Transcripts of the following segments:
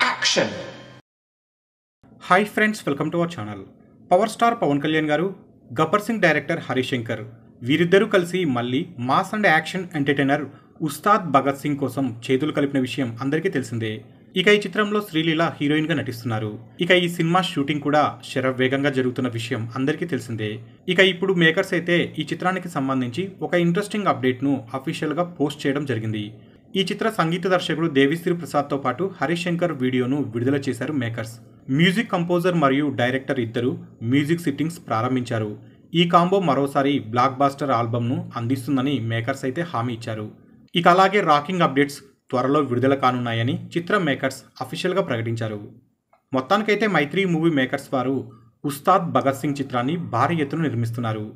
Action hi friends welcome to our channel power star Pawan Kalyan గారు Gabbar Singh director Harishankar వీరిద్దరూ కలిసి మళ్ళీ mass and action entertainer Ustaad Bhagat Singh కోసం చేతులు కలిపిన విషయం అందరికీ తెలిసిందే. ఇక ఈ చిత్రంలో శ్రీలీల హీరోయిన్గా నటిస్తున్నారు. ఇక ఈ సినిమా షూటింగ్ కూడా శరవేగంగా జరుగుతున్న విషయం అందరికీ తెలిసిందే. ఇక ఇప్పుడు మేకర్స్ అయితే ఈ చిత్రానికి సంబంధించి ఒక ఇంట్రెస్టింగ్ అప్డేట్ను అఫీషియల్గా పోస్ట్ చేయడం జరిగింది. ఈ చిత్ర సంగీత దర్శకుడు దేవిశ్రీ ప్రసాద్తో పాటు హరిశంకర్ వీడియోను విడుదల చేశారు మేకర్స్. మ్యూజిక్ కంపోజర్ మరియు డైరెక్టర్ ఇద్దరు మ్యూజిక్ సిట్టింగ్స్ ప్రారంభించారు. ఈ కాంబో మరోసారి బ్లాక్ బాస్టర్ ఆల్బమ్ను అందిస్తుందని మేకర్స్ అయితే హామీ ఇచ్చారు. ఇక అలాగే రాకింగ్ అప్డేట్స్ త్వరలో విడుదల కానున్నాయని చిత్రం మేకర్స్ అఫీషియల్గా ప్రకటించారు. మొత్తానికైతే మైత్రి మూవీ మేకర్స్ వారు ఉస్తాద్ భగత్ సింగ్ చిత్రాన్ని భారీ ఎత్తున నిర్మిస్తున్నారు.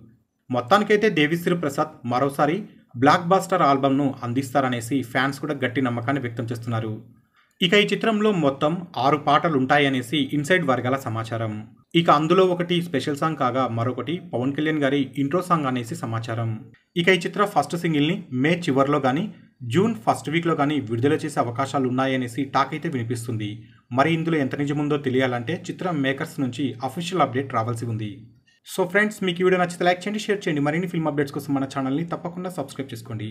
మొత్తానికైతే దేవిశ్రీ ప్రసాద్ మరోసారి బ్లాక్ బాస్టర్ ఆల్బమ్ను అందిస్తారనేసి ఫ్యాన్స్ కూడా గట్టి నమ్మకాన్ని వ్యక్తం చేస్తున్నారు. ఇక ఈ చిత్రంలో మొత్తం ఆరు పాటలు ఉంటాయనేసి ఇన్సైడ్ వర్గాల సమాచారం. ఇక అందులో ఒకటి స్పెషల్ సాంగ్ కాగా మరొకటి పవన్ కళ్యాణ్ గారి ఇంట్రో సాంగ్ అనేసి సమాచారం. ఇక ఈ చిత్ర ఫస్ట్ సింగిల్ని మే చివరిలో కానీ జూన్ ఫస్ట్ వీక్లో కానీ విడుదల చేసే అవకాశాలు ఉన్నాయనేసి టాక్ అయితే వినిపిస్తుంది. మరి ఇందులో ఎంత నిజముందో తెలియాలంటే చిత్రం మేకర్స్ నుంచి అఫీషియల్ అప్డేట్ రావాల్సి ఉంది. సో ఫ్రెండ్స్ మీకు ఈ వీడియో నచ్చితే లైక్ చేయండి షేర్ చేయండి. మరిన్ని ఫిల్మ్ అప్డేట్స్ కోసం మన ఛానల్ని తప్పకుండా సబ్స్క్రైబ్ చేసుకోండి.